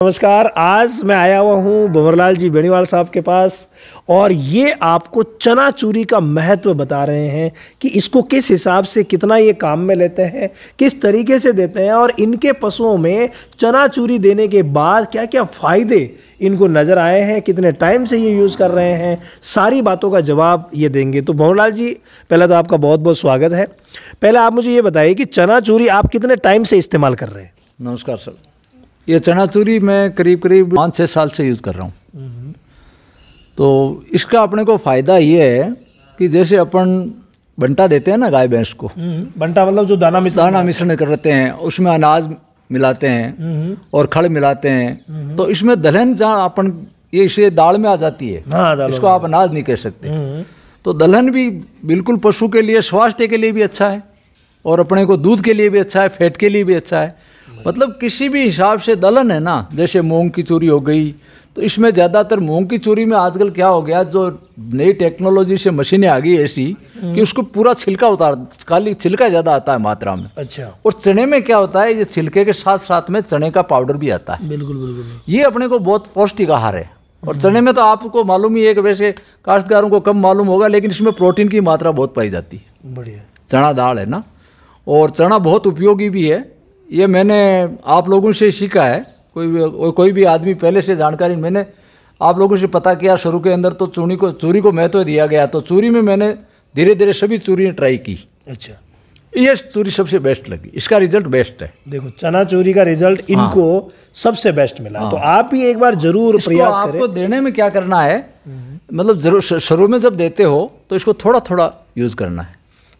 नमस्कार, आज मैं आया हुआ हूँ भंवरलाल जी बेणीवाल साहब के पास और ये आपको चना चूरी का महत्व बता रहे हैं कि इसको किस हिसाब से कितना ये काम में लेते हैं, किस तरीके से देते हैं और इनके पशुओं में चना चूरी देने के बाद क्या क्या फ़ायदे इनको नज़र आए हैं, कितने टाइम से ये यूज़ कर रहे हैं, सारी बातों का जवाब ये देंगे। तो भंवरलाल जी, पहले तो आपका बहुत बहुत स्वागत है। पहले आप मुझे ये बताइए कि चना चूरी आप कितने टाइम से इस्तेमाल कर रहे हैं? नमस्कार सर। ये चना चूरी मैं करीब करीब पाँच छः साल से यूज़ कर रहा हूँ। तो इसका अपने को फ़ायदा ये है कि जैसे अपन बंटा देते हैं ना गाय भैंस को। बंटा मतलब जो दाना मिश्रण दाना मिश्रण करते हैं उसमें अनाज मिलाते हैं और खड़ मिलाते हैं। तो इसमें दलहन जहाँ अपन ये इसे दाल में आ जाती है। हाँ इसको आप अनाज नहीं कह सकते। तो दलहन भी बिल्कुल पशु के लिए स्वास्थ्य के लिए भी अच्छा है और अपने को दूध के लिए भी अच्छा है फैट के लिए भी अच्छा है। मतलब किसी भी हिसाब से दलहन है ना। जैसे मूंग की चोरी हो गई तो इसमें ज़्यादातर मूंग की चोरी में आजकल क्या हो गया जो नई टेक्नोलॉजी से मशीनें आ गई ऐसी कि उसको पूरा छिलका उतार खाली छिलका ज़्यादा आता है मात्रा में। अच्छा। और चने में क्या होता है ये छिलके के साथ साथ में चने का पाउडर भी आता है। बिल्कुल बिल्कुल। ये अपने को बहुत पौष्टिक आहार है। और चने में तो आपको मालूम ही है कि वैसे काश्तकारों को कम मालूम होगा लेकिन इसमें प्रोटीन की मात्रा बहुत पाई जाती है। बढ़िया। चना दाल है ना। और चना बहुत उपयोगी भी है ये मैंने आप लोगों से सीखा है। कोई भी कोई भी आदमी पहले से जानकारी मैंने आप लोगों से पता किया शुरू के अंदर तो चूड़ी को चूरी को महत्व दिया गया। तो चूरी में मैंने धीरे धीरे सभी चूरी ट्राई की। अच्छा। ये चूरी सबसे बेस्ट लगी। इसका रिज़ल्ट बेस्ट है। देखो चना चूरी का रिज़ल्ट इनको सबसे बेस्ट मिला। हाँ। तो आप भी एक बार ज़रूर प्रयास करें। आपको देने में क्या करना है? मतलब ज़रूर शुरू में जब देते हो तो इसको थोड़ा थोड़ा यूज़ करना है।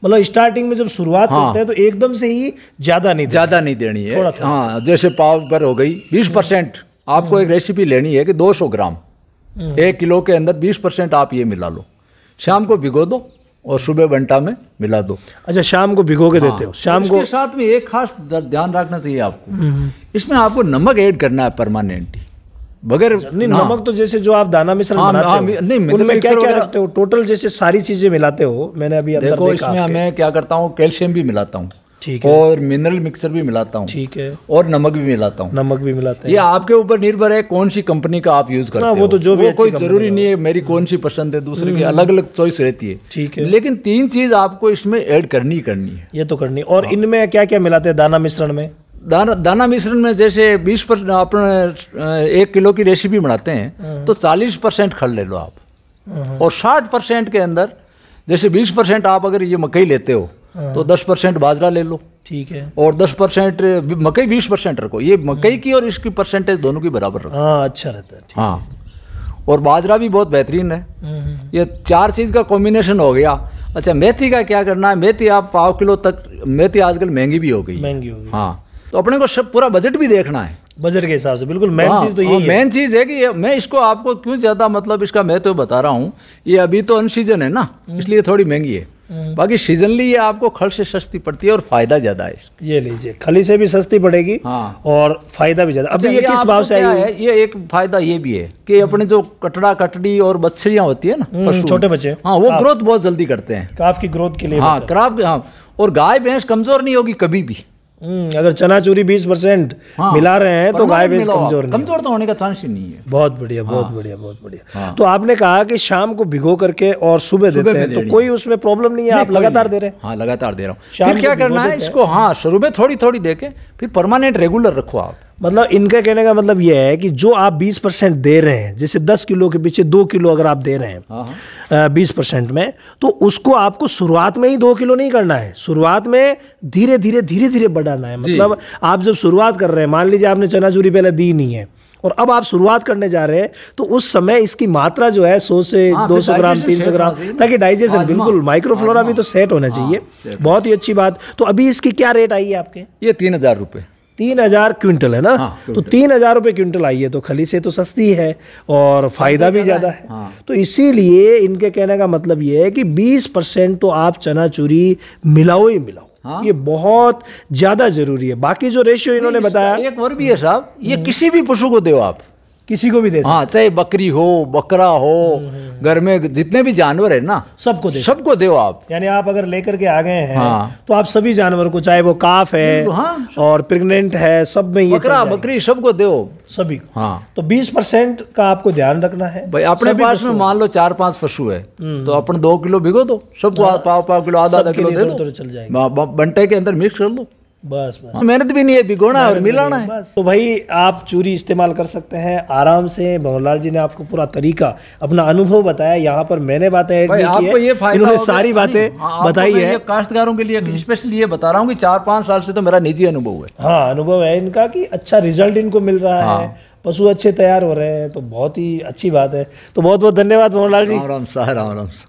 मतलब स्टार्टिंग में जब शुरुआत हाँ, करते हैं तो एकदम से ही ज़्यादा नहीं ज़्यादा नहीं देनी है। थोड़ा थोड़ा। हाँ जैसे पाव पर हो गई बीस परसेंट। आपको एक रेसिपी लेनी है कि 200 ग्राम। एक किलो के अंदर 20 परसेंट आप ये मिला लो। शाम को भिगो दो और सुबह बंटा में मिला दो। अच्छा शाम को भिगो के देते हो। शाम को साथ में एक खास ध्यान रखना चाहिए आपको। इसमें आपको नमक ऐड करना है परमानेंटली। बगैर नहीं नमक तो जैसे जो आप दाना मिश्रण हाँ, बनाते हाँ, हो नहीं, तो उनमें क्या क्या रखते हो? टोटल जैसे सारी चीज़ें मिलाते हो मैंने अभी अंदर देखो इसमें मैं क्या करता हूँ कैल्शियम भी मिलाता हूँ। ठीक और मिनरल मिक्सर भी मिलाता हूँ। ठीक है। और नमक भी मिलाता हूँ। नमक भी मिलाते हैं। ये आपके ऊपर निर्भर है कौन सी कंपनी का आप यूज़ करते हो वो तो जो भी कोई ज़रूरी नहीं है मेरी कौन सी पसंद है दूसरे की अलग अलग चॉइस रहती है। ठीक है। लेकिन तीन चीज़ आपको इसमें ऐड करनी ही करनी है। ये तो करनी और इनमें क्या क्या मिलाते हैं दाना मिश्रण में? दाना दाना मिश्रण में जैसे बीस परसेंट अपने एक किलो की रेसिपी बनाते हैं तो चालीस परसेंट खड़ ले लो आप। और साठ परसेंट के अंदर जैसे बीस परसेंट आप अगर ये मकई लेते हो तो दस परसेंट बाजरा ले लो। ठीक है। और दस परसेंट मकई बीस परसेंट रखो। ये मकई की और इसकी परसेंटेज दोनों की बराबर रखो। हाँ अच्छा रहता है हाँ। और बाजरा भी बहुत बेहतरीन है। ये चार चीज़ का कॉम्बिनेशन हो गया। अच्छा मेथी का क्या करना है? मेथी आप पाव किलो तक मेथी आजकल महँगी भी हो गई है। महँगी होगी हाँ। तो अपने को सब पूरा बजट भी देखना है। बजट के हिसाब से बिल्कुल मेन चीज़ तो यही मेन चीज़ है कि ये- मैं इसको आपको क्यों ज़्यादा मतलब इसका मैं तो बता रहा हूँ ये अभी तो अन सीज़न है ना हम्म। इसलिए थोड़ी महँगी है। बाकी सीजनली ये आपको खर्च से सस्ती पड़ती है और फ़ायदा ज़्यादा है ये लीजिए खली से भी सस्ती पड़ेगी हाँ। और फ़ायदा भी ज़्यादा। अभी ये अच्छा, किस भाव से आई है ये एक फ़ायदा ये भी है कि अपने जो कटड़ा कटड़ी और बछड़ियाँ होती है ना हम्म, छोटे बच्चे। हाँ वो ग्रोथ बहुत जल्दी करते हैं। काफ की ग्रोथ के लिए हाँ क्राप हाँ और गाय भैंस कमज़ोर नहीं होगी कभी भी। हम्म, अगर चना चूरी बीस परसेंट हाँ, मिला रहे हैं तो गाय भैंस कमज़ोर नहीं कमज़ोर तो होने का चांस ही नहीं है। बहुत बढ़िया बहुत बढ़िया बहुत बढ़िया। तो आपने कहा कि शाम को भिगो करके और सुबह देते हैं तो कोई उसमें प्रॉब्लम नहीं है आप लगातार दे रहे हैं। हाँ लगातार दे रहा हूँ। फिर क्या करना है इसको हाँ। शुरू में थोड़ी थोड़ी दे के फिर परमानेंट रेगुलर रखो आप। मतलब इनका कहने का मतलब यह है कि जो आप 20 परसेंट दे रहे हैं जैसे 10 किलो के पीछे दो किलो अगर आप दे रहे हाँ, हैं बीस परसेंट में तो उसको आपको शुरुआत में ही दो किलो नहीं करना है। शुरुआत में धीरे धीरे धीरे धीरे बढ़ाना है। मतलब आप जब शुरुआत कर रहे हैं मान लीजिए आपने चना चूरी पहले दी नहीं है और अब आप शुरुआत करने जा रहे हैं तो उस समय इसकी मात्रा जो है 100 से हाँ, 200 ग्राम digestion 300 ग्राम होना चाहिए ना। ताकि डाइजेशन बिल्कुल माइक्रोफ्लोरा भी तो सेट होना चाहिए। बहुत ही अच्छी बात। तो अभी इसकी क्या रेट आई है आपके? ये तीन हज़ार रुपये तीन हज़ार क्विंटल है ना? हाँ, तो तीन हज़ार रुपये क्विंटल आई है तो खली से तो सस्ती है और फ़ायदा भी ज़्यादा है हाँ। तो इसीलिए इनके कहने का मतलब ये है कि 20 परसेंट तो आप चना चूरी मिलाओ ही मिलाओ। हाँ। ये बहुत ज़्यादा ज़रूरी है। बाकी जो रेशियो इन्होंने बताया एक और भी है साहब ये किसी भी पशु को दो आप। किसी को भी दे हाँ चाहे बकरी हो बकरा हो घर में जितने भी जानवर है ना सबको दे सबको दो आप। यानी आप अगर लेकर के आ गए हैं हाँ। तो आप सभी जानवर को चाहे वो काफ है हाँ। और प्रेग्नेंट है सब में ये बकरा बकरी सबको दो। सभी को। हाँ। तो 20 परसेंट का आपको ध्यान रखना है। भाई अपने पास में मान लो चार पाँच पशु है तो अपन दो किलो भिगो दो सबको पाव पाव किलो आधा आधा किलो दे दो। चल जाएगा। ब- बंटे के अंदर मिक्स कर दो बस बस। मेहनत भी नहीं है भिगोना है और मिलाना है बस। तो भाई आप चूरी इस्तेमाल कर सकते हैं आराम से। भंवरलाल जी ने आपको पूरा तरीका अपना अनुभव बताया यहाँ पर मैंने बातें ऐड नहीं आपको ये है फ़ायदा इन्होंने सारी हाँ, बातें हाँ, बताई है। काश्तकारों के लिए स्पेशली ये बता रहा हूँ कि चार पाँच साल से तो मेरा निजी अनुभव है। हाँ अनुभव है इनका कि अच्छा रिज़ल्ट इनको मिल रहा है पशु अच्छे तैयार हो रहे हैं तो बहुत ही अच्छी बात है। तो बहुत बहुत धन्यवाद भंवरलाल जी। राम राम सा राम राम। सा